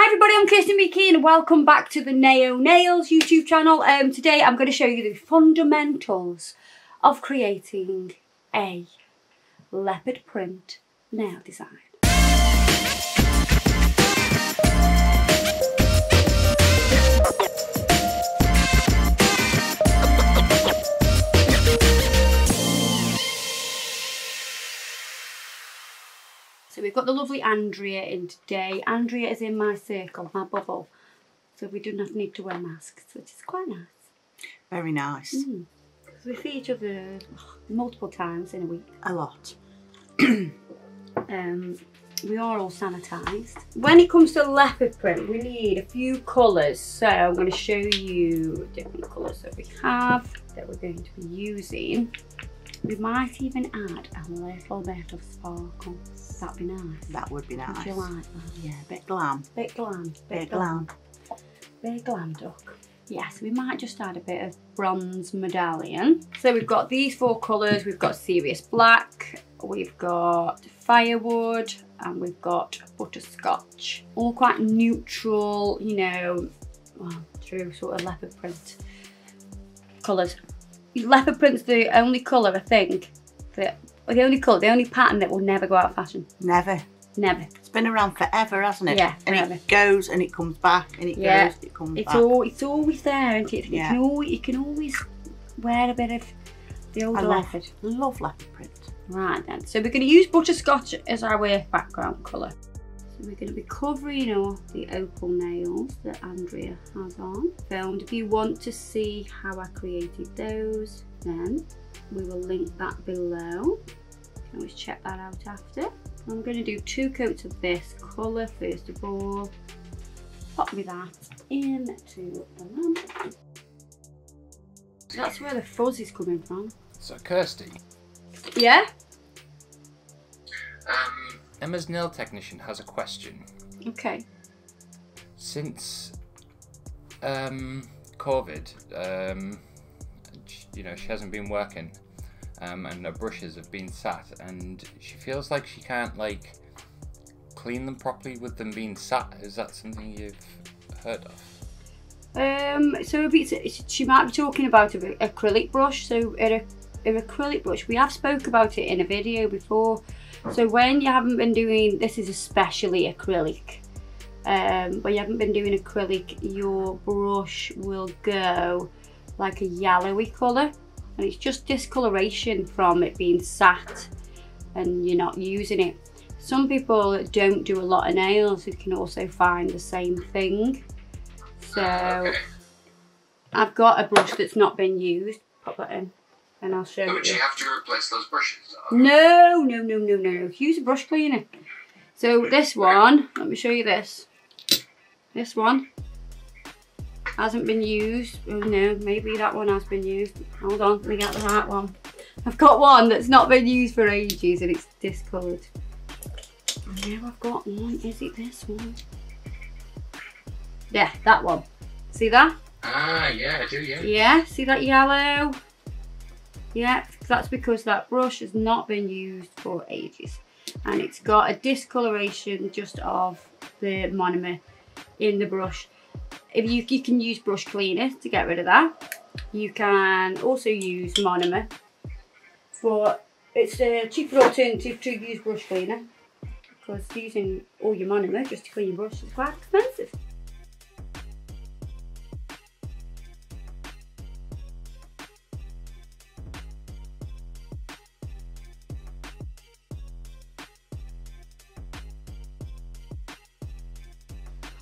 Hi everybody, I'm Kirsty Meakin and welcome back to the Naio Nails YouTube channel. Um, today I'm going to show you the fundamentals of creating a leopard print nail design. We've got the lovely Andrea in today. Andrea is in my circle, my bubble. So we do not need to wear masks, which is quite nice. Very nice. Mm. So we see each other multiple times in a week. A lot. um, we are all sanitised. When it comes to leopard print, we need a few colours. So I'm going to show you different colours that we have that we're going to be using. We might even add a little bit of sparkle. That'd be nice. That would be nice. Would you like that? Yeah, bit glam. Bit glam. Bit glam. Bit glam duck. Yes, we might just add a bit of bronze medallion. So we've got these four colours. We've got Serious Black, we've got Firewood, and we've got Butterscotch. All quite neutral, you know, well, true sort of leopard print colours. Leopard print's the only colour, I think, that, the only colour, the only pattern that will never go out of fashion. Never. Never. It's been around forever, hasn't it? Yeah, And forever. it goes and it comes back and it Yeah. goes, it comes It's back. all it's always there, isn't it? You Yeah. can always you can always wear a bit of the old I love, leopard. love leopard print. Right then. So we're going to use butterscotch as our background colour. We're going to be covering off the opal nails that Andrea has on. Filmed. If you want to see how I created those, then we will link that below. You can always check that out after. I'm going to do two coats of this colour first of all. Pop me that into the lamp. That's where the fuzz is coming from. So, Kirsty, Yeah? Emma's nail technician has a question. Okay. Since um, COVID, um, you know, she hasn't been working, um, and her brushes have been sat, and she feels like she can't like clean them properly with them being sat. Is that something you've heard of? Um, so if it's, she might be talking about an acrylic brush. So an, an acrylic brush, we have spoke about it in a video before. So when you haven't been doing, this is especially acrylic. Um, when you haven't been doing acrylic, your brush will go like a yellowy colour. And it's just discoloration from it being sat and you're not using it. Some people that don't do a lot of nails, you can also find the same thing. So. I've got a brush that's not been used. Pop that in and I'll show you. would you have to replace those brushes? No, no, no, no, no. Use a brush cleaner. So this one, let me show you this. This one hasn't been used. Oh no, maybe that one has been used. Hold on, let me get the right one. I've got one that's not been used for ages and it's discoloured. Now I've got one. Is it this one? Yeah, that one. See that? Ah, yeah, I do, yeah. Yeah, see that yellow? Yeah, that's because that brush has not been used for ages. And it's got a discoloration just of the monomer in the brush. If you, you can use brush cleaner to get rid of that. You can also use monomer. But it's a cheaper alternative to use brush cleaner. Because using all your monomer just to clean your brush is quite expensive.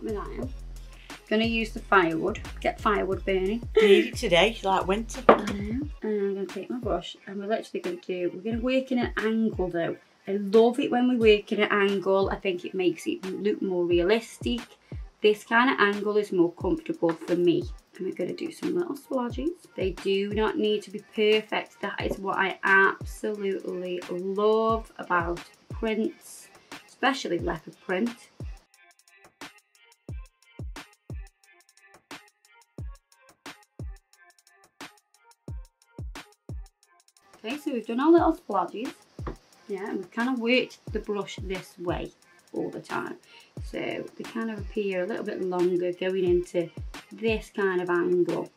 Pop me that in. Gonna use the firewood. Get firewood burning. Need it today, like winter. And I'm gonna take my brush and we're literally gonna do, we're gonna work in an angle though. I love it when we work in an angle. I think it makes it look more realistic. This kind of angle is more comfortable for me. And we're gonna do some little splodges. They do not need to be perfect. That is what I absolutely love about prints, especially leopard print. Okay, so we've done our little splodges. Yeah, and we've kind of worked the brush this way all the time. So they kind of appear a little bit longer going into this kind of angle.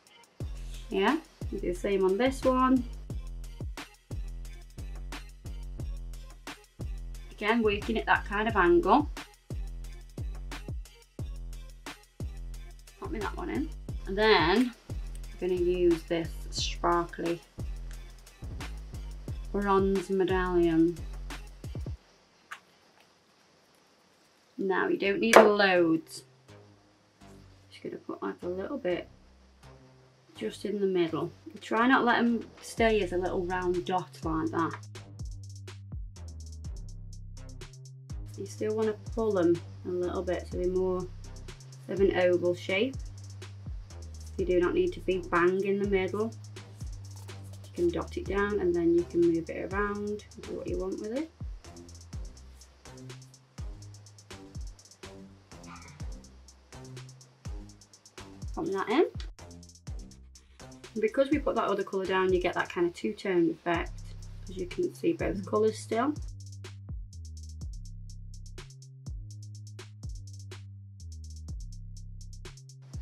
Yeah, do the same on this one. Again, working at that kind of angle. Pop me that one in. And then I'm going to use this sparkly bronze medallion. Now you don't need loads. Just to put like a little bit just in the middle. Try not let them stay as a little round dot like that. You still want to pull them a little bit so they're more of an oval shape. You do not need to be bang in the middle. Can dot it down and then you can move it around do what you want with it. Pop that in. Because we put that other colour down, you get that kind of two-tone effect, as you can see both colours still.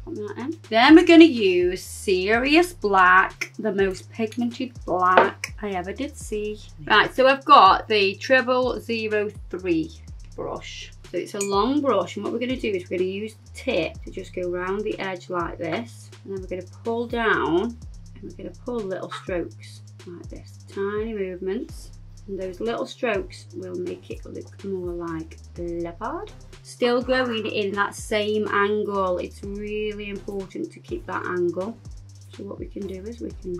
Put that in. Then we're going to use Serious Black, the most pigmented black I ever did see. Right, so I've got the Treble 03 brush. So it's a long brush and what we're going to do is we're going to use the tip to just go around the edge like this and then we're going to pull down and we're going to pull little strokes like this. Tiny movements and those little strokes will make it look more like leopard. Still growing in that same angle. It's really important to keep that angle. So what we can do is we can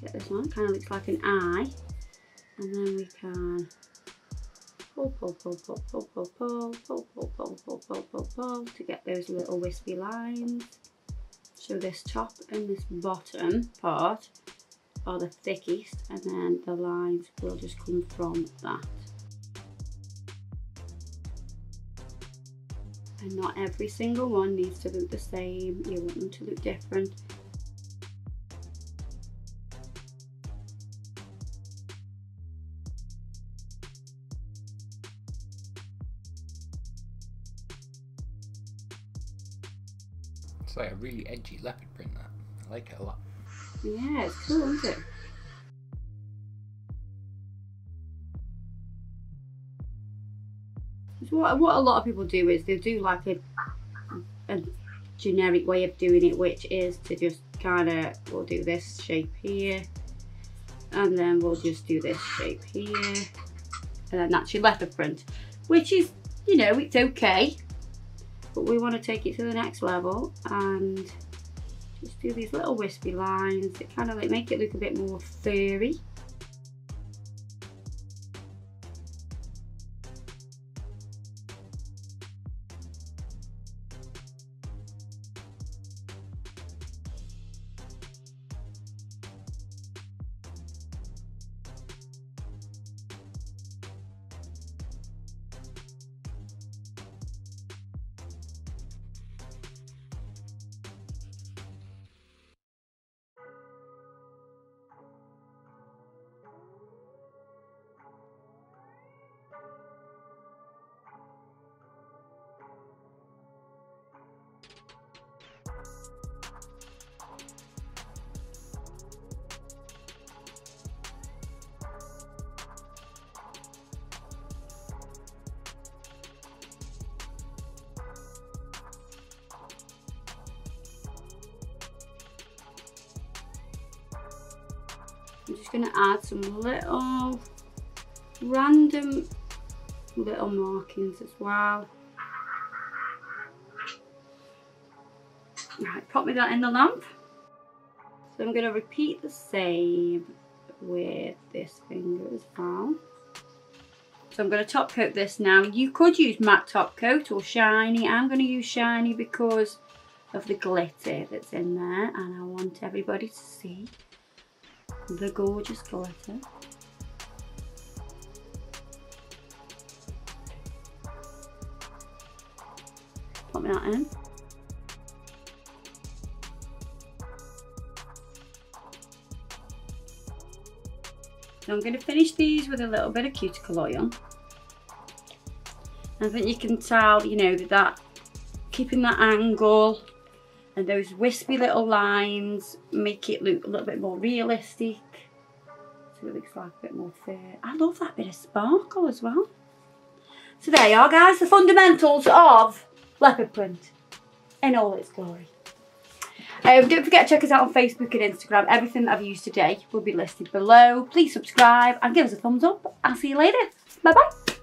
get this one, kind of looks like an eye and then we can pull, pull, pull, pull, pull, pull, pull, pull, pull, pull, pull, pull, pull, pull to get those little wispy lines. So this top and this bottom part are the thickest and then the lines will just come from that. And not every single one needs to look the same, you want them to look different. It's like a really edgy leopard print that. I like it a lot. Yeah, it's cool, isn't it? What, what a lot of people do is they do like a, a generic way of doing it, which is to just kind of, we'll do this shape here, and then we'll just do this shape here, and then that's your leopard print, which is, you know, it's okay, but we want to take it to the next level and just do these little wispy lines that kind of like make it look a bit more furry. I'm just going to add some little random little markings as well. Right, pop me that in the lamp. So I'm going to repeat the same with this finger as well. So I'm going to top coat this now. You could use matte top coat or shiny. I'm going to use shiny because of the glitter that's in there and I want everybody to see the gorgeous glitter. Me that in. So I'm going to finish these with a little bit of cuticle oil. I think you can tell, you know, that keeping that angle and those wispy little lines make it look a little bit more realistic. So it looks like a bit more fair. I love that bit of sparkle as well. So there you are guys, the fundamentals of leopard print in all its glory. Um, don't forget to check us out on Facebook and Instagram. Everything that I've used today will be listed below. Please subscribe and give us a thumbs up. I'll see you later. Bye bye.